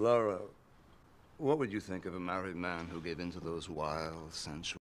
Laura, what would you think of a married man who gave in to those wild, sensual